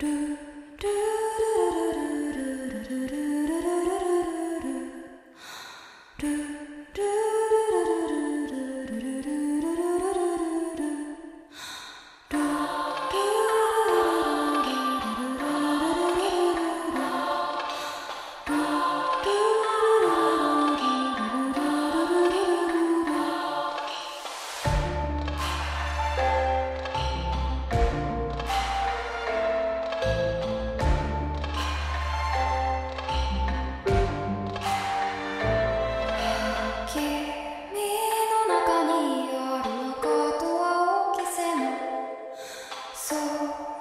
do coração.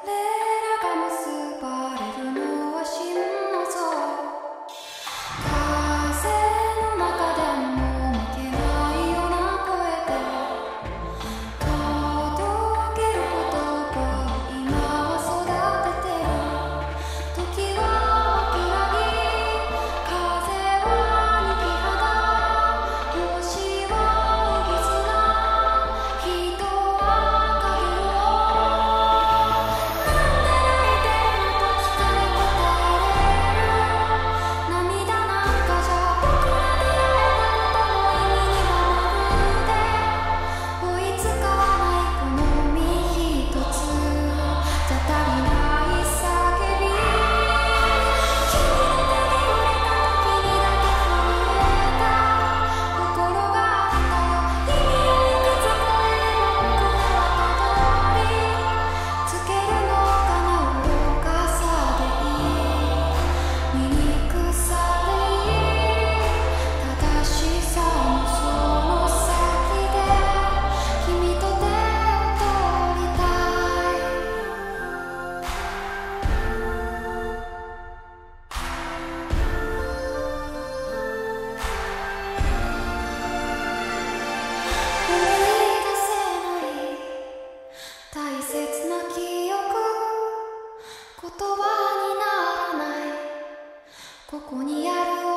なる想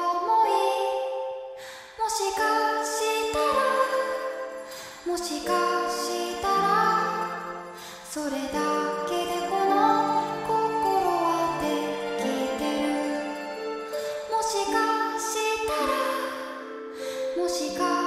いもしかしたらもしかしたらそれだけでこの心はできてるもしかしたらもしかしたら